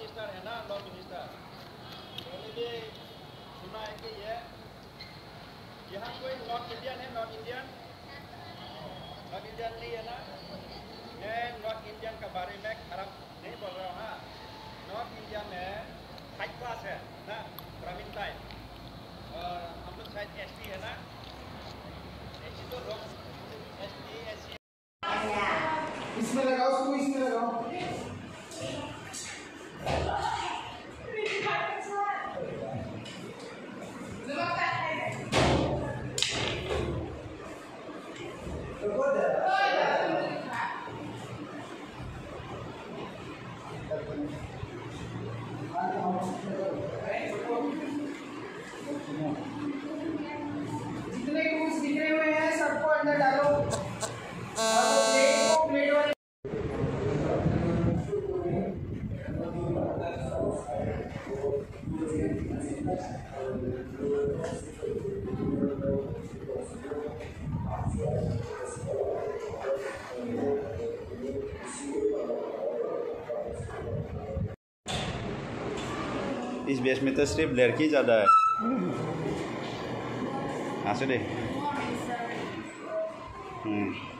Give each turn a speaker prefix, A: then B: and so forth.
A: Minister है ना, law minister? उन्होंने भी सुना है कि यह यहाँ कोई नॉर्थ इंडियन है नॉर्थ इंडियन नॉर्थ इंडियन नहीं है ना? मैं नॉर्थ इंडियन के बारे में खराब नहीं बोल रहा हूँ हाँ नॉर्थ इंडिया में हाई क्लास है ना, ग्रामीण टाइप और हम लोग शायद एस है ना? एस तो लोग एस टी
B: इसमें लगाओ अंदर डालो।
A: इस बेस में तो सिर्फ़ लड़की ज़्यादा है। हाँ दे 嗯。